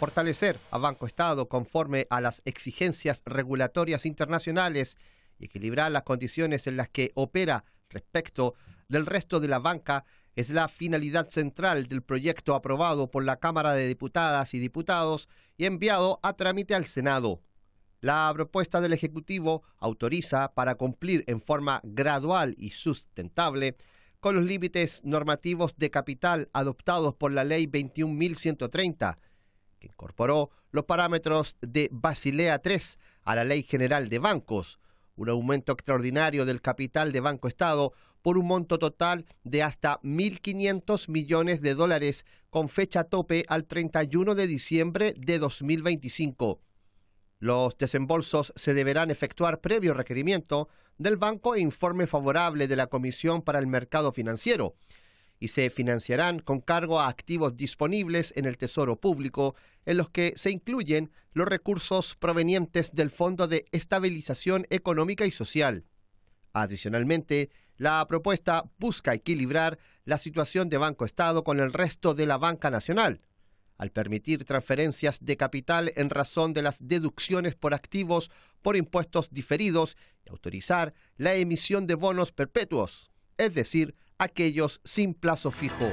fortalecer a Banco Estado conforme a las exigencias regulatorias internacionales y equilibrar las condiciones en las que opera respecto del resto de la banca es la finalidad central del proyecto aprobado por la Cámara de Diputadas y Diputados y enviado a trámite al Senado. La propuesta del Ejecutivo autoriza para cumplir en forma gradual y sustentable con los límites normativos de capital adoptados por la Ley 21.130, que incorporó los parámetros de Basilea III a la Ley General de Bancos, un aumento extraordinario del capital de Banco Estado por un monto total de hasta 1.500 millones de dólares con fecha tope al 31 de diciembre de 2025. Los desembolsos se deberán efectuar previo requerimiento del banco e informe favorable de la Comisión para el Mercado Financiero y se financiarán con cargo a activos disponibles en el Tesoro Público, en los que se incluyen los recursos provenientes del Fondo de Estabilización Económica y Social. Adicionalmente, la propuesta busca equilibrar la situación de Banco Estado con el resto de la banca nacional, al permitir transferencias de capital en razón de las deducciones por activos por impuestos diferidos y autorizar la emisión de bonos perpetuos, es decir, aquellos sin plazo fijo.